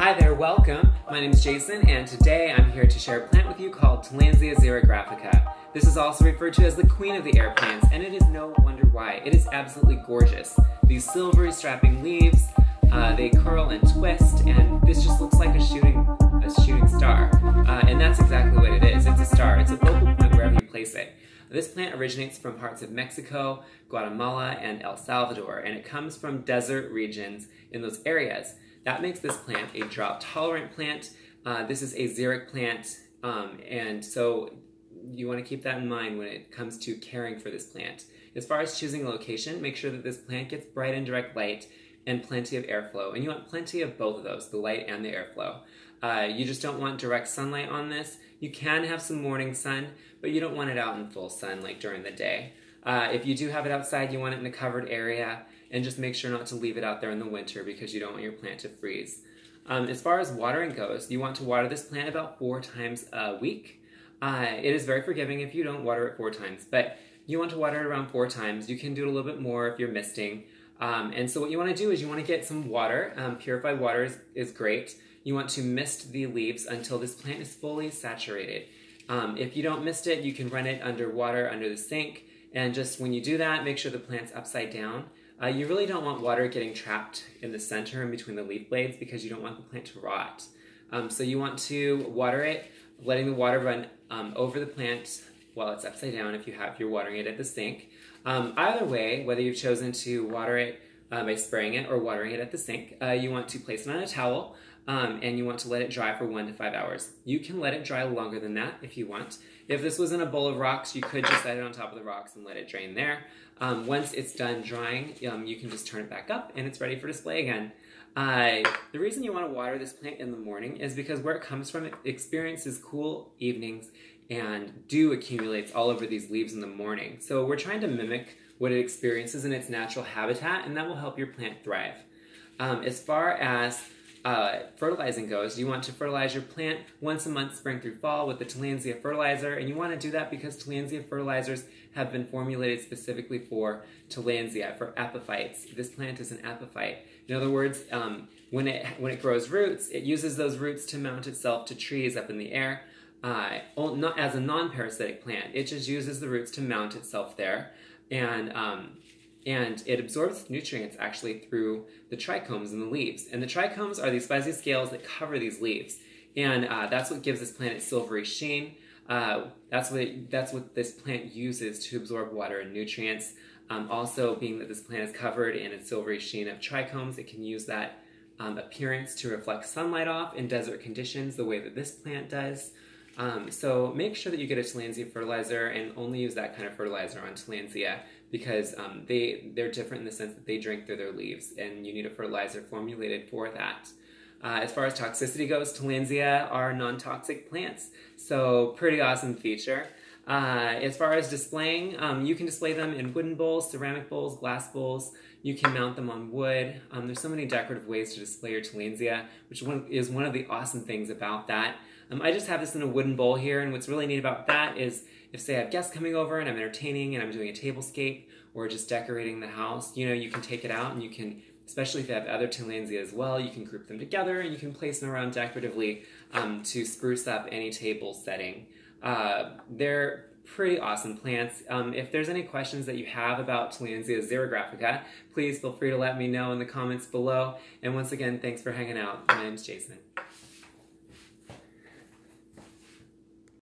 Hi there, welcome. My name is Jason, and today I'm here to share a plant with you called Tillandsia xerographica. This is also referred to as the queen of the air plants, and it is no wonder why. It is absolutely gorgeous. These silvery strapping leaves, uh, they curl and twist, and this just looks like a shooting, a shooting star. Uh, and that's exactly what it is. It's a star. It's a focal point wherever you place it. This plant originates from parts of Mexico, Guatemala, and El Salvador, and it comes from desert regions in those areas. That makes this plant a drought tolerant plant. Uh, this is a xeric plant, um, and so you want to keep that in mind when it comes to caring for this plant. As far as choosing a location, make sure that this plant gets bright and direct light and plenty of airflow. And you want plenty of both of those, the light and the airflow. Uh, you just don't want direct sunlight on this. You can have some morning sun, but you don't want it out in full sun like during the day. Uh, if you do have it outside, you want it in a covered area, and just make sure not to leave it out there in the winter because you don't want your plant to freeze. Um, as far as watering goes, you want to water this plant about four times a week. Uh, it is very forgiving if you don't water it four times, but you want to water it around four times. You can do it a little bit more if you're misting. Um, and so what you want to do is you want to get some water. Um, purified water is, is, great. You want to mist the leaves until this plant is fully saturated. Um, if you don't mist it, you can run it under water under the sink. And just when you do that, make sure the plant's upside down. Uh, you really don't want water getting trapped in the center and between the leaf blades because you don't want the plant to rot. Um, so you want to water it, letting the water run um, over the plant while it's upside down if you have you're watering it at the sink. Um, either way, whether you've chosen to water it uh, by spraying it or watering it at the sink, uh, you want to place it on a towel um, and you want to let it dry for one to five hours. You can let it dry longer than that if you want. If this was in a bowl of rocks, you could just set it on top of the rocks and let it drain there. Um, once it's done drying, um, you can just turn it back up and it's ready for display again. Uh, the reason you want to water this plant in the morning is because where it comes from, it experiences cool evenings and dew accumulates all over these leaves in the morning. So we're trying to mimic what it experiences in its natural habitat, and that will help your plant thrive. Um, as far as uh, fertilizing goes, you want to fertilize your plant once a month, spring through fall, with the Tillandsia fertilizer, and you want to do that because Tillandsia fertilizers have been formulated specifically for Tillandsia, for epiphytes. This plant is an epiphyte. In other words, um, when it when it grows roots, it uses those roots to mount itself to trees up in the air. Uh, not as a non-parasitic plant, it just uses the roots to mount itself there, and um, and it absorbs nutrients actually through the trichomes in the leaves. And the trichomes are these fuzzy scales that cover these leaves, and uh, that's what gives this plant its silvery sheen. Uh, that's what it, that's what this plant uses to absorb water and nutrients. Um, also, being that this plant is covered in a silvery sheen of trichomes, it can use that um, appearance to reflect sunlight off in desert conditions the way that this plant does. Um, so make sure that you get a Tillandsia fertilizer and only use that kind of fertilizer on Tillandsia because um, they they're different in the sense that they drink through their leaves, and you need a fertilizer formulated for that. Uh, as far as toxicity goes, Tillandsia are non-toxic plants, so pretty awesome feature. Uh, as far as displaying, um, you can display them in wooden bowls, ceramic bowls, glass bowls. You can mount them on wood. Um, there's so many decorative ways to display your Tillandsia, which one, is one of the awesome things about that. Um, I just have this in a wooden bowl here, and what's really neat about that is if, say, I have guests coming over and I'm entertaining and I'm doing a tablescape or just decorating the house, you know, you can take it out and you can, especially if you have other Tillandsia as well, you can group them together and you can place them around decoratively um, to spruce up any table setting. Uh, they're pretty awesome plants. Um, if there's any questions that you have about Tillandsia xerographica, please feel free to let me know in the comments below. And once again, thanks for hanging out. My name's Jason.